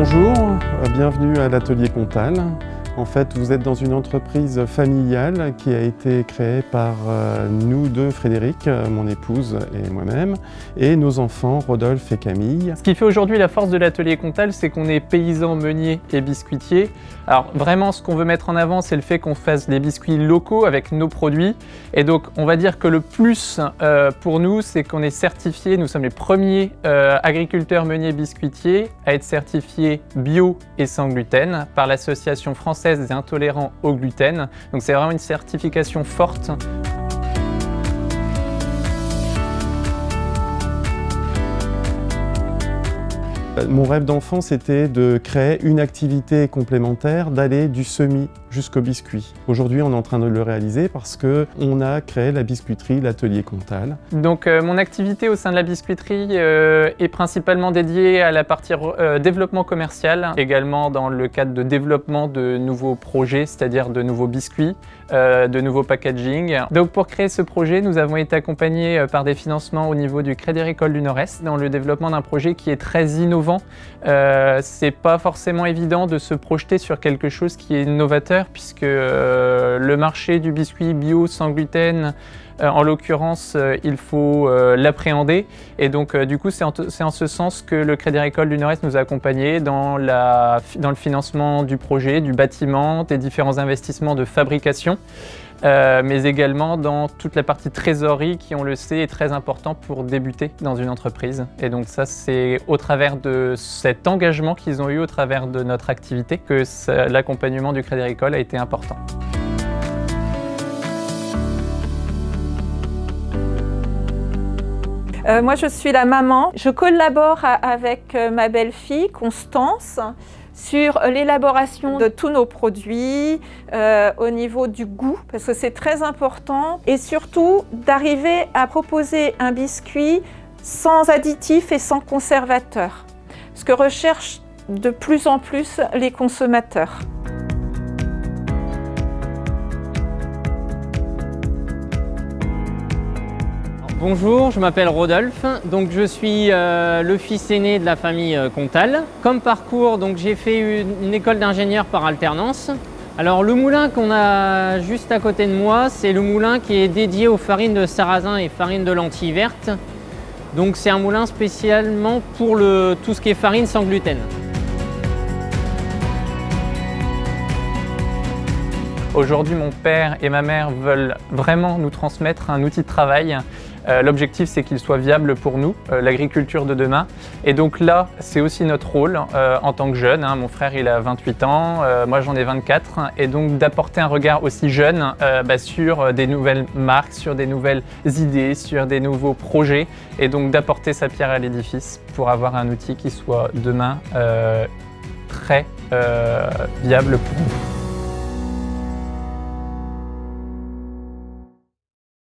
Bonjour, bienvenue à l'atelier Contal. En fait, vous êtes dans une entreprise familiale qui a été créée par euh, nous deux, Frédéric, euh, mon épouse et moi-même, et nos enfants, Rodolphe et Camille. Ce qui fait aujourd'hui la force de l'atelier Comtal, c'est qu'on est paysans, meuniers et biscuitiers. Alors vraiment, ce qu'on veut mettre en avant, c'est le fait qu'on fasse des biscuits locaux avec nos produits. Et donc, on va dire que le plus euh, pour nous, c'est qu'on est certifié, nous sommes les premiers agriculteurs meuniers biscuitiers à être certifiés bio et sans gluten par l'association française des intolérants au gluten. Donc c'est vraiment une certification forte. Mon rêve d'enfant, c'était de créer une activité complémentaire, d'aller du semis jusqu'au biscuit. Aujourd'hui, on est en train de le réaliser parce que on a créé la biscuiterie, l'atelier Comtal. Donc euh, mon activité au sein de la biscuiterie euh, est principalement dédiée à la partie euh, développement commercial, également dans le cadre de développement de nouveaux projets, c'est-à-dire de nouveaux biscuits, de nouveaux packaging. Donc pour créer ce projet, nous avons été accompagnés par des financements au niveau du Crédit Agricole du Nord-Est dans le développement d'un projet qui est très innovant. C'est pas forcément évident de se projeter sur quelque chose qui est innovateur puisque euh, le marché du biscuit bio sans gluten, euh, en l'occurrence, euh, il faut l'appréhender. Et donc, du coup, c'est en, ce sens que le Crédit Agricole du Nord-Est nous a accompagnés dans, dans le financement du projet, du bâtiment, des différents investissements de fabrication. Mais également dans toute la partie trésorerie qui, on le sait, est très important pour débuter dans une entreprise. Et donc ça, c'est au travers de cet engagement qu'ils ont eu au travers de notre activité que l'accompagnement du Crédit Agricole a été important. Euh, moi, je suis la maman. Je collabore avec euh, ma belle-fille, Constance, sur l'élaboration de tous nos produits, euh, au niveau du goût, parce que c'est très important, et surtout d'arriver à proposer un biscuit sans additifs et sans conservateurs, ce que recherchent de plus en plus les consommateurs. Bonjour, je m'appelle Rodolphe, donc je suis euh, le fils aîné de la famille euh, Comtal. Comme parcours, donc j'ai fait une, école d'ingénieur par alternance. Alors le moulin qu'on a juste à côté de moi, c'est le moulin qui est dédié aux farines de sarrasin et farines de lentilles vertes. Donc c'est un moulin spécialement pour le, tout ce qui est farine sans gluten. Aujourd'hui, mon père et ma mère veulent vraiment nous transmettre un outil de travail euh, l'objectif, c'est qu'il soit viable pour nous, euh, l'agriculture de demain. Et donc là, c'est aussi notre rôle euh, en tant que jeune. Hein. Mon frère, il a 28 ans, moi j'en ai 24. Et donc d'apporter un regard aussi jeune bah, sur des nouvelles marques, sur des nouvelles idées, sur des nouveaux projets. Et donc d'apporter sa pierre à l'édifice pour avoir un outil qui soit demain très viable pour nous.